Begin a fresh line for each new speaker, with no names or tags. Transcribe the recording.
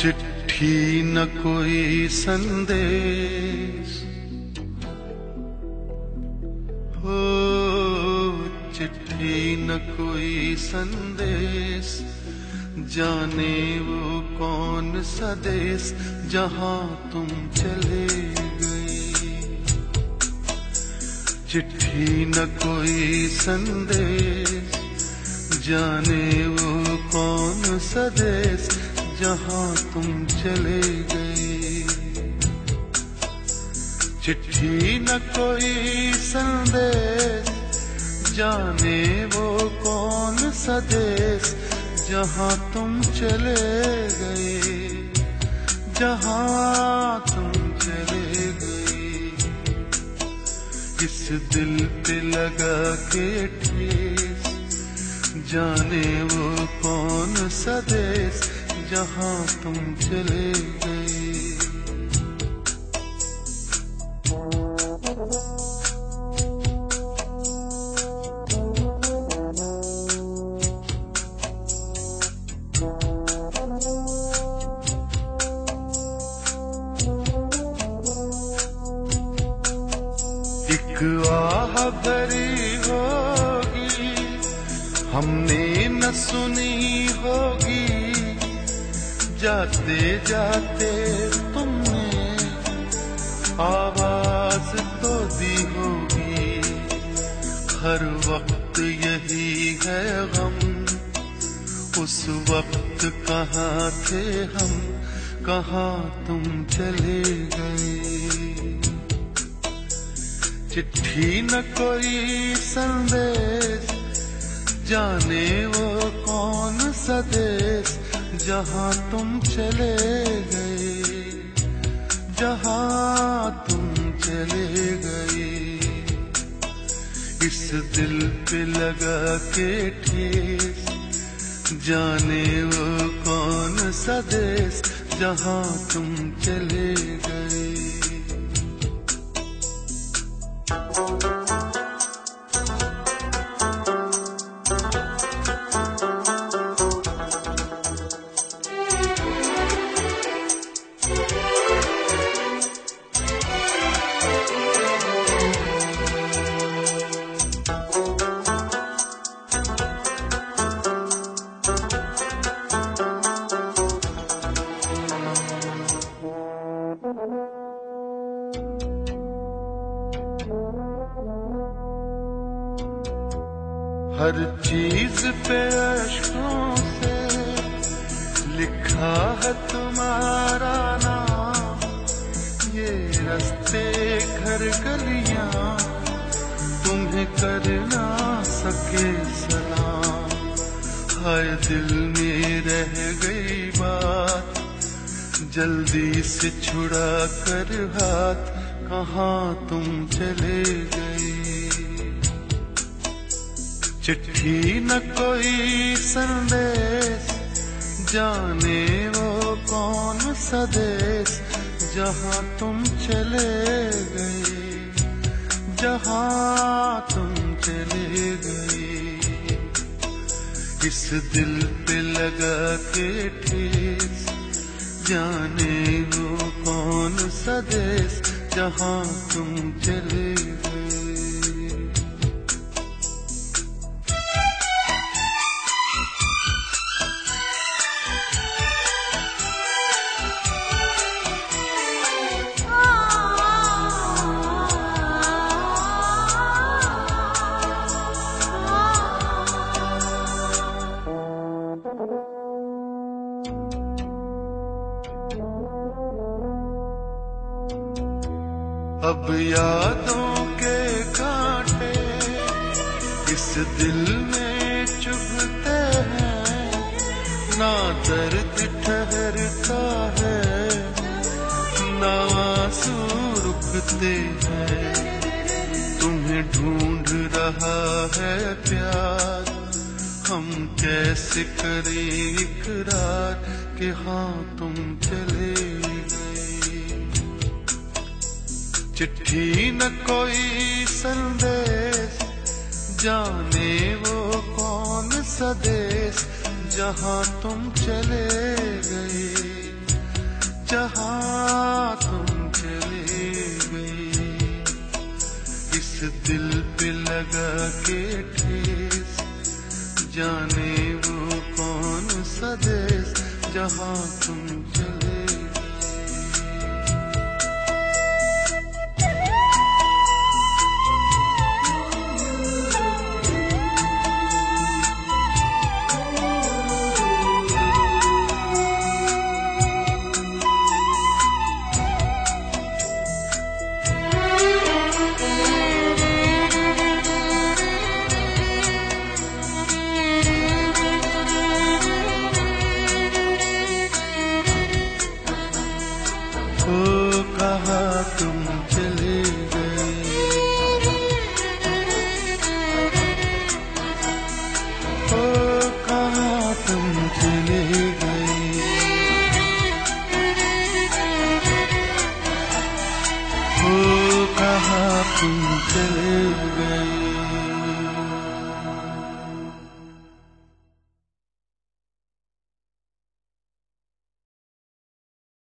चिट्ठी न कोई संदेश चिट्ठी न कोई संदेश। जाने वो कौन सा देश जहाँ तुम चले गए। चिट्ठी न कोई संदेश। जाने वो कौन सा देश जहाँ तुम चले गए। चिट्ठी न कोई संदेश। जाने वो कौन सा देश जहाँ तुम चले गए? जहाँ तुम चले गए? इस दिल पे लगा के ठेस। जाने वो कौन सा देश जहाँ तुम चले गए एक आह भरी होगी, हमने न सुनी होगी। जाते जाते तुमने आवाज़ तो दी होगी। हर वक्त यही है गम, उस वक्त कहाँ थे हम, कहाँ तुम चले गए? चिट्ठी न कोई संदेश। जाने वो कौन सा देश जहाँ तुम चले गए। जहाँ तुम चले गए। इस दिल पे लगा के ठेस। जाने वो कौन सा देश जहाँ तुम चले गए। हर चीज़ पे अशकों से लिखा है तुम्हारा नाम। ये रास्ते घर गलियाँ, तुम्हें कर ना सके सलाम। हाय दिल में रह गई बात, जल्दी से छुड़ा कर हाथ, कहाँ तुम चले गए? चिट्ठी न कोई संदेश। जाने वो कौन सदेश देश जहाँ तुम चले गए, जहाँ तुम चले गए। इस दिल पे लगा के ठेस, जाने वो कौन सा देश जहाँ तुम चले गए अब यादों के कांटे इस दिल में चुभते हैं। ना दर्द ठहरता है, ना आँसू रुकते हैं। तुम्हें ढूंढ रहा है प्यार, हम कैसे करें इकरार कि हाँ तुम चले चिट्ठी न कोई संदेश। जाने वो कौन सा देश जहाँ तुम चले गए। जहाँ तुम चले गए। इस दिल पे लगा के ठेस। जाने वो कौन सा देश जहाँ तुम चले तुम चले गए